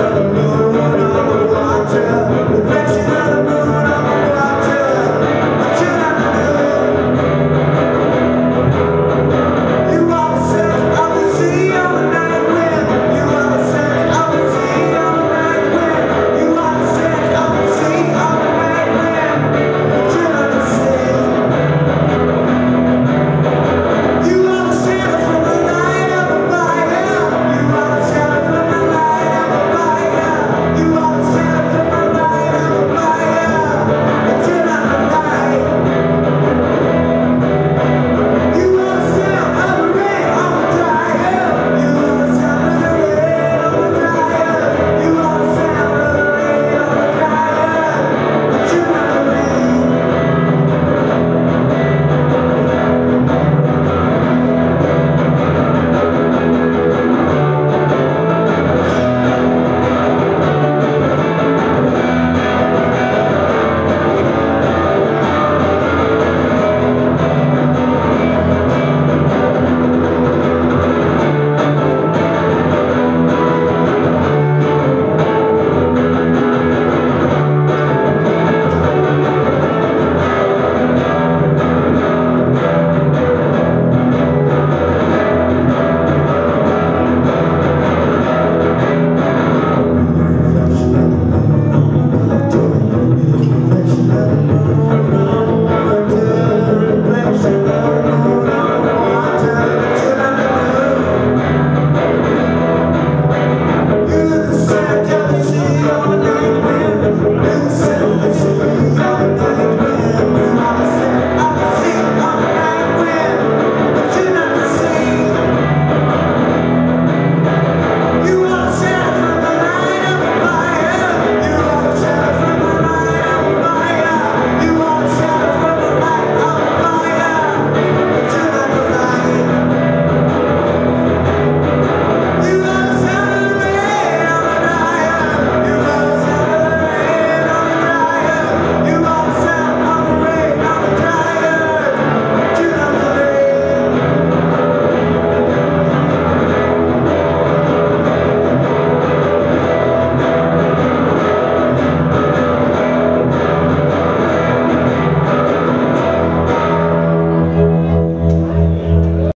Amen.